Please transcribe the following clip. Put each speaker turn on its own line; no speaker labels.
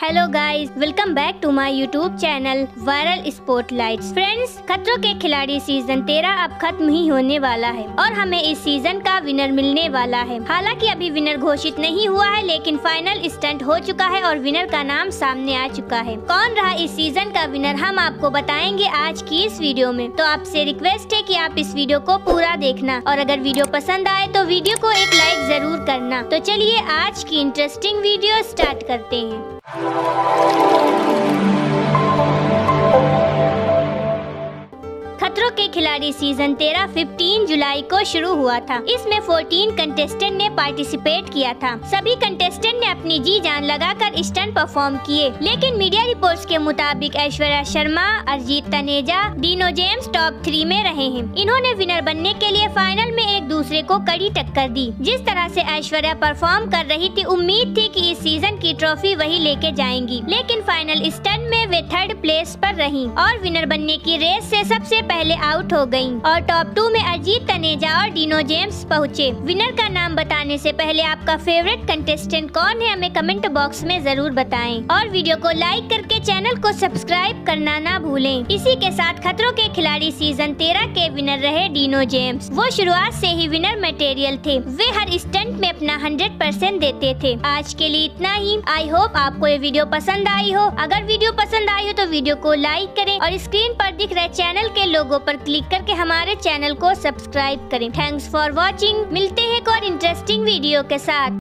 Hello guys welcome back to my YouTube channel viral spotlights friends खतरों के खिलाड़ी season तेरह अब खत्म ही होने वाला है और हमें इस सीज़न का विनर मिलने वाला है। हालाँकि अभी विनर घोषित नहीं हुआ है, लेकिन फाइनल स्टंट हो चुका है और विनर का नाम सामने आ चुका है। कौन रहा इस सीज़न का विनर हम आपको बताएँगे आज की इस वीडियो में। तो आपसे रिक्वेस्ट है की आप इस वीडियो को पूरा देखना और अगर वीडियो पसंद आए तो वीडियो को एक लाइक ज़रूर करना। तो चलिए आज की इंटरेस्टिंग वीडियो स्टार्ट करते हैं। Música खतरों के खिलाड़ी सीज़न 13 15 जुलाई को शुरू हुआ था। इसमें 14 कंटेस्टेंट ने पार्टिसिपेट किया था। सभी कंटेस्टेंट ने अपनी जी जान लगाकर स्टंट परफॉर्म किए। लेकिन मीडिया रिपोर्ट्स के मुताबिक Aishwarya Sharma, Arijit Taneja, Dino James top three में रहे हैं। इन्होंने विनर बनने के लिए फाइनल में एक दूसरे को कड़ी टक्कर दी। जिस तरह से ऐश्वर्या परफॉर्म कर रही थी, उम्मीद थी कि इस सीज़न की ट्रॉफी वही लेके जाएँगी। लेकिन फाइनल स्टंट में वे थर्ड प्लेस पर रही और विनर बनने की रेस से सबसे पहले आउट हो गई और टॉप टू में अजीत तनेजा और डीनो जेम्स पहुँचे। विनर का नाम बताने ऐसी पहले आपका फेवरेट कंटेस्टेंट कौन है, हमें कमेंट बॉक्स में ज़रूर बताए। और वीडियो को लाइक करके चैनल सब्सक्राइब करना ना भूलें। इसी के साथ खतरों के खिलाड़ी सीज़न तेरह के विनर रहे डीनो जेम्स। वो शुरुआत से ही विनर मटेरियल थे। वे हर स्टंट में अपना हंड्रेड परसेंट देते थे। आज के लिए इतना ही। आई होप आपको ये वीडियो पसंद आई हो। अगर वीडियो पसंद आई हो तो वीडियो को लाइक करें और स्क्रीन पर दिख रहे चैनल के लोगो पर क्लिक करके हमारे चैनल को सब्सक्राइब करें। थैंक्स फॉर वॉचिंग मिलते हैं एक और इंटरेस्टिंग वीडियो के साथ।